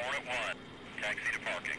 Hornet 1, taxi to parking.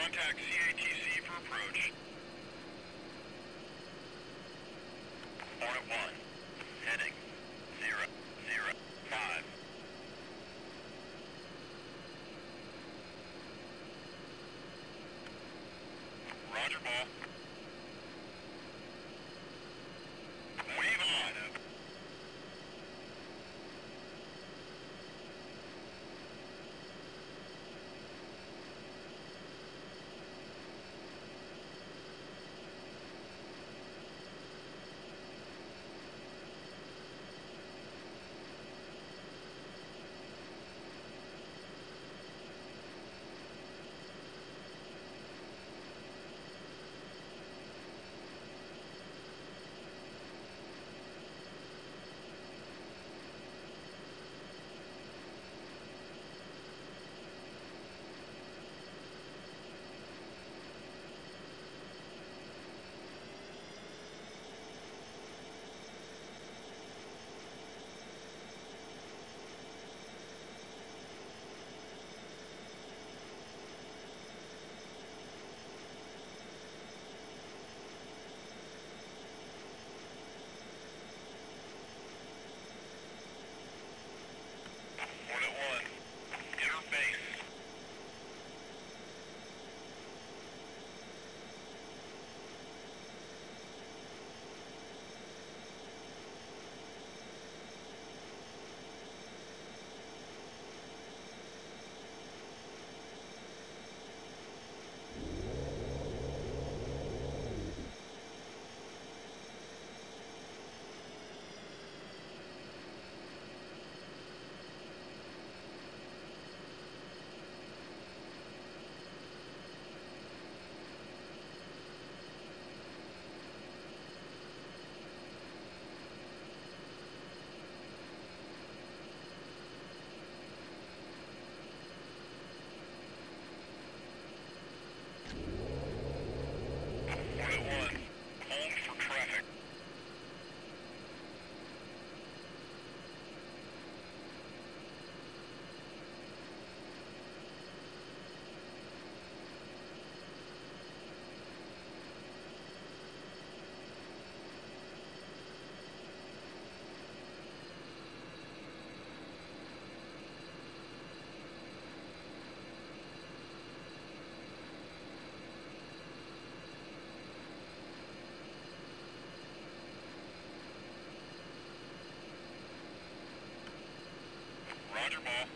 Contact CATC for approach. Hornet 1, heading né?